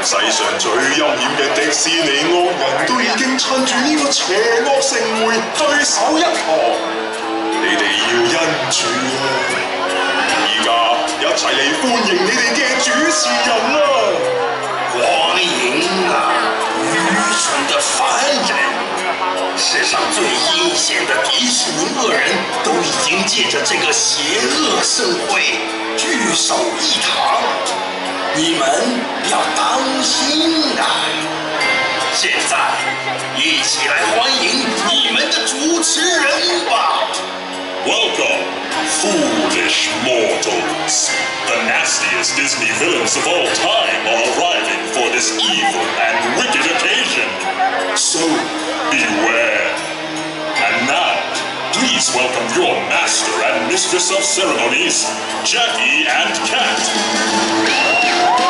世上最阴险嘅迪士尼恶人都已经趁住呢个邪恶盛会聚首一堂，你哋要因住啊！而家一齐嚟欢迎你哋嘅主持人、啊！欢迎啊，愚蠢的凡人！世上最阴险的迪士尼恶人都已经借着这个邪恶盛会聚首一堂，你们要当心啊！现在一起来欢迎你们的主持人吧，Welcome。Foolish mortals! The nastiest Disney villains of all time are arriving for this evil and wicked occasion. So, beware. And now, please welcome your master and mistress of ceremonies, Jackie and Cat.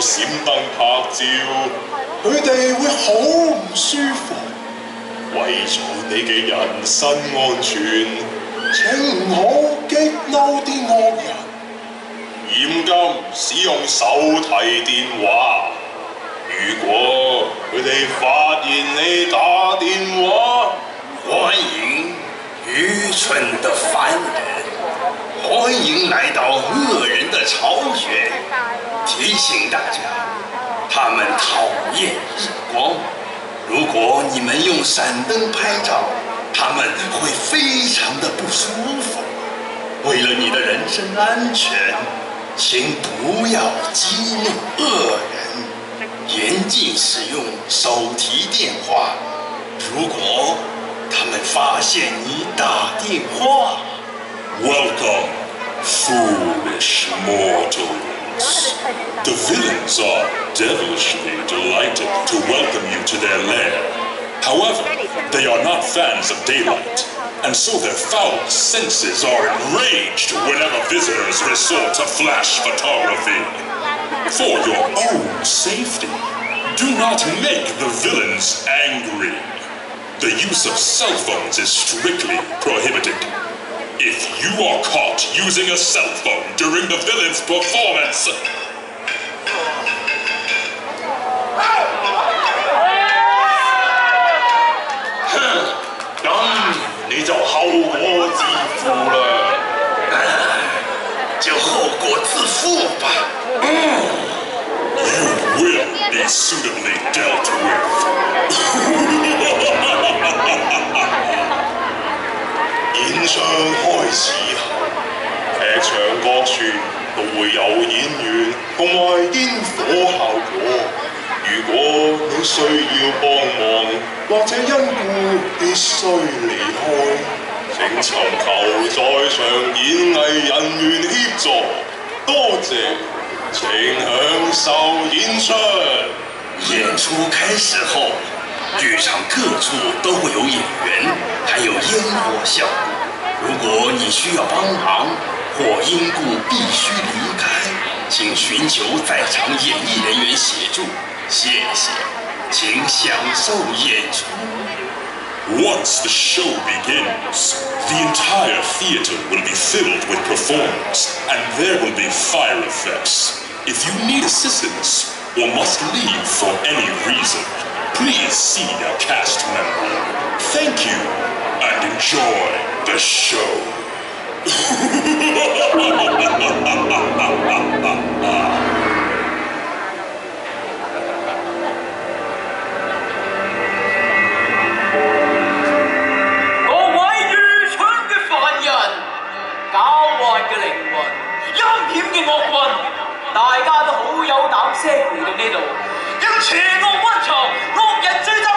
閃燈拍照，佢哋會好唔舒服。為咗你嘅人身安全，請唔好激嬲啲惡人。嚴禁使用手提電話。如果佢哋發現你打電話，欢迎愚蠢的凡人，欢迎来到恶人的巢穴。提醒大家，他们讨厌日光。如果你们用闪灯拍照，他们会非常的不舒服。为了你的人身安全，请不要激怒恶人，严禁使用手提电话。如果他们发现你打电话，Welcome, foolish mortals. The villains are devilishly delighted to welcome you to their lair. However, they are not fans of daylight, and so their foul senses are enraged whenever visitors resort to flash photography. For your own safety, do not make the villains angry. The use of cell phones is strictly prohibited. If you are caught using a cell phone during the villain's performance, you will be suitably dealt with. 演唱開始後，劇場各處都會有演員同埋煙火效果。如果你需要幫忙，或者因故必須離開，請尋求在場演藝人員協助。多謝，請享受演出。演出開始後，剧场各处都会有演员，还有烟火效果。如果你需要帮忙或因故必须离开，请寻求在场演艺人员协助。谢谢，请享受演出。 Once the show begins, the entire theater will be filled with performers, and there will be fire effects. If you need assistance or must leave for any reason, please see a cast member. Thank you and enjoy the show. 各位愚蠢嘅凡人，狡猾嘅灵魂，阴险嘅恶棍，大家都好有胆识嚟到呢度，要邪恶温床、恶人聚集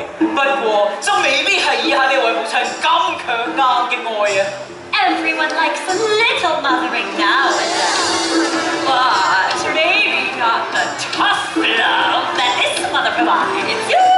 愛。不過，就未必係以下呢位母親咁強硬嘅愛啊。Everyone likes a little mothering now and then, but maybe not the tough love that this mother provides.